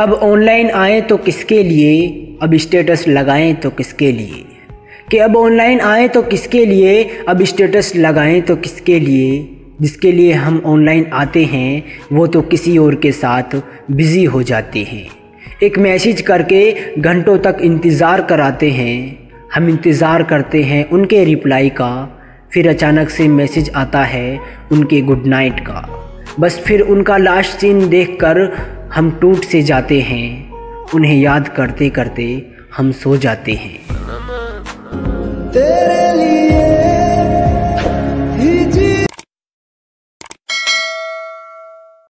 अब ऑनलाइन आए तो किसके लिए? अब स्टेटस लगाएँ तो किसके लिए? कि अब ऑनलाइन आए तो किसके लिए? अब स्टेटस लगाएँ तो किसके लिए? जिसके लिए हम ऑनलाइन आते हैं, वो तो किसी और के साथ बिज़ी हो जाते हैं। एक मैसेज करके घंटों तक इंतज़ार कराते हैं। हम इंतज़ार करते हैं उनके रिप्लाई का। फिर अचानक से मैसेज आता है उनके गुड नाइट का। बस फिर उनका लास्ट सीन देखकर हम टूट से जाते हैं उन्हें याद करते करते हम सो जाते हैं। तेरे